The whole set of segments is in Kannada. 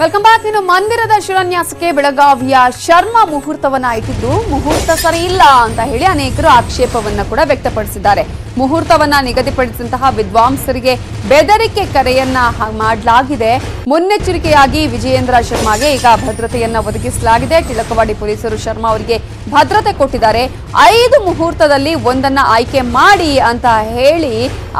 ವೆಲ್ಕಮ್ ಬ್ಯಾಕ್ ಇನ್ನು ಮಂದಿರದ ಶಿಲಾನ್ಯಾಸಕ್ಕೆ ಬೆಳಗಾವಿಯ ಶರ್ಮಾ ಮುಹೂರ್ತವನ್ನ ಇಟ್ಟಿದ್ದು ಮುಹೂರ್ತ ಸರಿ ಇಲ್ಲ ಅಂತ ಹೇಳಿ ಅನೇಕರು ಆಕ್ಷೇಪವನ್ನ ಕೂಡ ವ್ಯಕ್ತಪಡಿಸಿದ್ದಾರೆ. ಮುಹೂರ್ತವನ್ನ ನಿಗದಿಪಡಿಸಿದಂತಹ ವಿದ್ವಾಂಸರಿಗೆ ಬೆದರಿಕೆ ಕರೆಯನ್ನ ಮಾಡಲಾಗಿದೆ. ಮುನ್ನೆಚ್ಚರಿಕೆಯಾಗಿ ವಿಜಯೇಂದ್ರ ಶರ್ಮಾಗೆ ಈಗ ಭದ್ರತೆಯನ್ನ ಒದಗಿಸಲಾಗಿದೆ. ಟಿಳಕವಾಡಿ ಪೊಲೀಸರು ಶರ್ಮಾ ಅವರಿಗೆ ಭದ್ರತೆ ಕೊಟ್ಟಿದ್ದಾರೆ. ಐದು ಮುಹೂರ್ತದಲ್ಲಿ ಒಂದನ್ನ ಆಯ್ಕೆ ಮಾಡಿ ಅಂತ ಹೇಳಿ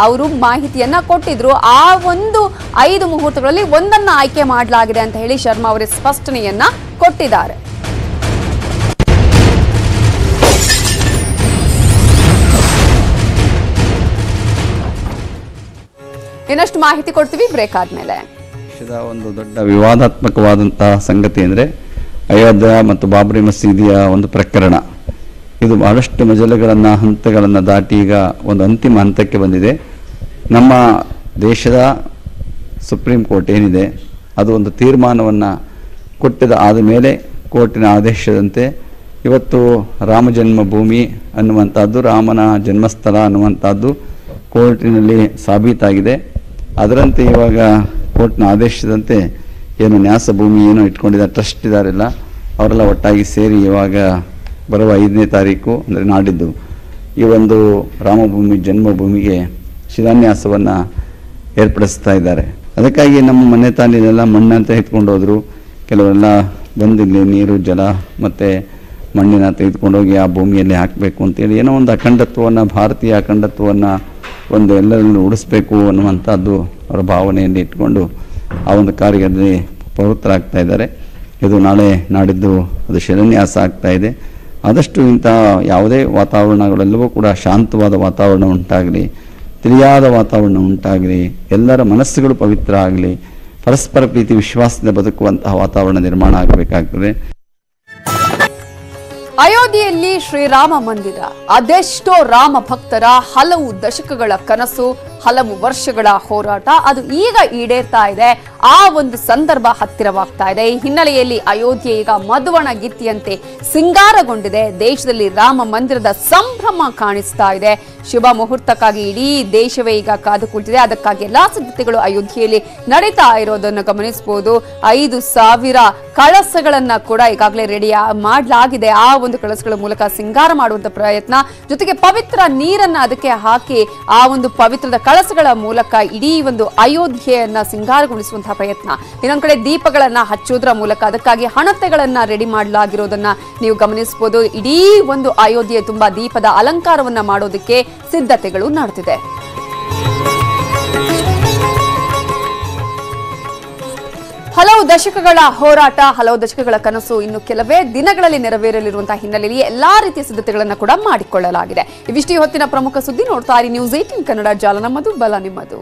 ಅವರು ಮಾಹಿತಿಯನ್ನ ಕೊಟ್ಟಿದ್ರು. ಆ ಒಂದು ಐದು ಮುಹೂರ್ತಗಳಲ್ಲಿ ಒಂದನ್ನ ಆಯ್ಕೆ ಮಾಡಲಾಗಿದೆ ಅಂತ ಹೇಳಿ ಶರ್ಮಾ ಅವರೇ ಸ್ಪಷ್ಟನೆಯನ್ನ ಕೊಟ್ಟಿದ್ದಾರೆ. ಇನ್ನಷ್ಟು ಮಾಹಿತಿ ಕೊಡ್ತೀವಿ ಬ್ರೇಕ್ ಆದ್ಮೇಲೆ. ದೇಶದ ಒಂದು ದೊಡ್ಡ ವಿವಾದಾತ್ಮಕವಾದಂತಹ ಸಂಗತಿ ಅಂದರೆ ಅಯೋಧ್ಯ ಮತ್ತು ಬಾಬ್ರಿ ಮಸೀದಿಯ ಒಂದು ಪ್ರಕರಣ. ಇದು ಬಹಳಷ್ಟು ಮಜಲುಗಳನ್ನು, ಹಂತಗಳನ್ನು ದಾಟಿ ಈಗ ಒಂದು ಅಂತಿಮ ಹಂತಕ್ಕೆ ಬಂದಿದೆ. ನಮ್ಮ ದೇಶದ ಸುಪ್ರೀಂ ಕೋರ್ಟ್ ಏನಿದೆ, ಅದು ಒಂದು ತೀರ್ಮಾನವನ್ನು ಕೊಟ್ಟಿದ ಆದ ಮೇಲೆ ಕೋರ್ಟಿನ ಆದೇಶದಂತೆ ಇವತ್ತು ರಾಮ ಜನ್ಮಭೂಮಿ ಅನ್ನುವಂಥದ್ದು, ರಾಮನ ಜನ್ಮಸ್ಥಳ ಅನ್ನುವಂಥದ್ದು ಕೋರ್ಟಿನಲ್ಲಿ ಸಾಬೀತಾಗಿದೆ. ಅದರಂತೆ ಇವಾಗ ಕೋರ್ಟ್ನ ಆದೇಶದಂತೆ ಏನು ನ್ಯಾಸ ಭೂಮಿ ಏನೋ ಇಟ್ಕೊಂಡಿದ್ದಾರೆ, ಟ್ರಸ್ಟ್ ಇದ್ದಾರೆಲ್ಲ ಅವರೆಲ್ಲ ಒಟ್ಟಾಗಿ ಸೇರಿ ಇವಾಗ ಬರುವ ಐದನೇ ತಾರೀಕು ಅಂದರೆ ನಾಡಿದ್ದು ಈ ಒಂದು ರಾಮಭೂಮಿ, ಜನ್ಮಭೂಮಿಗೆ ಶಿಲಾನ್ಯಾಸವನ್ನು ಏರ್ಪಡಿಸ್ತಾ ಇದ್ದಾರೆ. ಅದಕ್ಕಾಗಿ ನಮ್ಮ ಮನೆ ತಾಲಿನೆಲ್ಲ ಮಣ್ಣಂತ ಎತ್ಕೊಂಡು ಹೋದರು. ಕೆಲವರೆಲ್ಲ ಬಂದು ನೀರು, ಜಲ ಮತ್ತು ಮಣ್ಣಿನ ತೆಗೆದುಕೊಂಡೋಗಿ ಆ ಭೂಮಿಯಲ್ಲಿ ಹಾಕಬೇಕು ಅಂತೇಳಿ ಏನೋ ಒಂದು ಅಖಂಡತ್ವವನ್ನು, ಭಾರತೀಯ ಅಖಂಡತ್ವವನ್ನು ಒಂದು ಎಲ್ಲರನ್ನು ಉಡಿಸ್ಬೇಕು ಅನ್ನುವಂಥದ್ದು ಅವರ ಭಾವನೆಯನ್ನು ಇಟ್ಕೊಂಡು ಆ ಒಂದು ಕಾರ್ಯದಲ್ಲಿ ಪ್ರವೃತ್ತರಾಗ್ತಾ ಇದ್ದಾರೆ. ಇದು ನಾಳೆ ನಾಡಿದ್ದು ಅದು ಶಿಲಾನ್ಯಾಸ ಆಗ್ತಾ ಇದೆ. ಆದಷ್ಟು ಇಂಥ ಯಾವುದೇ ವಾತಾವರಣಗಳೆಲ್ಲವೂ ಕೂಡ ಶಾಂತವಾದ ವಾತಾವರಣ ಉಂಟಾಗಲಿ, ತಿಳಿಯಾದ ವಾತಾವರಣ ಉಂಟಾಗಲಿ, ಎಲ್ಲರ ಮನಸ್ಸುಗಳು ಪವಿತ್ರ ಆಗಲಿ, ಪರಸ್ಪರ ಪ್ರೀತಿ ವಿಶ್ವಾಸದಿಂದ ಬದುಕುವಂತಹ ವಾತಾವರಣ ನಿರ್ಮಾಣ ಆಗಬೇಕಾಗ್ತದೆ. ಅಯೋಧ್ಯೆಯಲ್ಲಿ ಶ್ರೀರಾಮ ಮಂದಿರ. ಅದೆಷ್ಟೋ ರಾಮ ಭಕ್ತರ ಹಲವು ದಶಕಗಳ ಕನಸು ಹಲವು ವರ್ಷಗಳ ಹೋರಾಟ ಅದು ಈಗ ಈಡೇರ್ತಾ ಇದೆ. ಆ ಒಂದು ಸಂದರ್ಭ ಹತ್ತಿರವಾಗ್ತಾ ಇದೆ. ಈ ಹಿನ್ನೆಲೆಯಲ್ಲಿ ಅಯೋಧ್ಯೆ ಈಗ ಮಧುವಣಗಿತ್ತಿಯಂತೆ ಸಿಂಗಾರಗೊಂಡಿದೆ. ದೇಶದಲ್ಲಿ ರಾಮ ಮಂದಿರದ ಸಂಭ್ರಮ ಕಾಣಿಸ್ತಾ ಇದೆ. ಶುಭ ಮುಹೂರ್ತಕ್ಕಾಗಿ ಇಡೀ ದೇಶವೇ ಈಗ ಕಾದು ಕುಳಿತಿದೆ ಅದಕ್ಕಾಗಿ ಎಲ್ಲಾ ಸಿದ್ಧತೆಗಳು ಅಯೋಧ್ಯೆಯಲ್ಲಿ ನಡೀತಾ ಇರೋದನ್ನು ಗಮನಿಸಬಹುದು. ಐದು ಸಾವಿರ ಕಳಸಗಳನ್ನ ಕೂಡ ಈಗಾಗಲೇ ರೆಡಿ ಮಾಡಲಾಗಿದೆ. ಆ ಒಂದು ಕಳಸಗಳ ಮೂಲಕ ಸಿಂಗಾರ ಮಾಡುವಂತ ಪ್ರಯತ್ನ. ಜೊತೆಗೆ ಪವಿತ್ರ ನೀರನ್ನ ಅದಕ್ಕೆ ಹಾಕಿ ಆ ಒಂದು ಪವಿತ್ರದ ಕಳಸಗಳ ಮೂಲಕ ಇಡೀ ಒಂದು ಅಯೋಧ್ಯೆಯನ್ನ ಸಿಂಗಾರಗೊಳಿಸುವಂತಹ ಪ್ರಯತ್ನ. ಇನ್ನೊಂದ್ ಕಡೆ ದೀಪಗಳನ್ನ ಹಚ್ಚೋದ್ರ ಮೂಲಕ ಅದಕ್ಕಾಗಿ ಹಣತೆಗಳನ್ನ ರೆಡಿ ಮಾಡಲಾಗಿರೋದನ್ನ ನೀವು ಗಮನಿಸಬಹುದು ಇಡೀ ಒಂದು ಅಯೋಧ್ಯೆ ತುಂಬಾ ದೀಪದ ಅಲಂಕಾರವನ್ನ ಮಾಡೋದಕ್ಕೆ ಸಿದ್ಧತೆಗಳು ನಡೆದಿದೆ ಹಲವು ದಶಕಗಳ ಹೋರಾಟ, ಹಲವು ದಶಕಗಳ ಕನಸು ಇನ್ನು ಕೆಲವೇ ದಿನಗಳಲ್ಲಿ ನೆರವೇರಲಿರುವಂತಹ ಹಿನ್ನೆಲೆಯಲ್ಲಿ ಎಲ್ಲಾ ರೀತಿಯ ಸಿದ್ಧತೆಗಳನ್ನು ಕೂಡ ಮಾಡಿಕೊಳ್ಳಲಾಗಿದೆ. ಇವಿಷ್ಟು ಹೊತ್ತಿನ ಪ್ರಮುಖ ಸುದ್ದಿ ನೋಡ್ತಾ ಇರಿ ನ್ಯೂಸ್ ಏಟೀನ್ ಕನ್ನಡ ಜಾಲ ನಮ್ಮದು, ಬಲ ನಿಮ್ಮದು.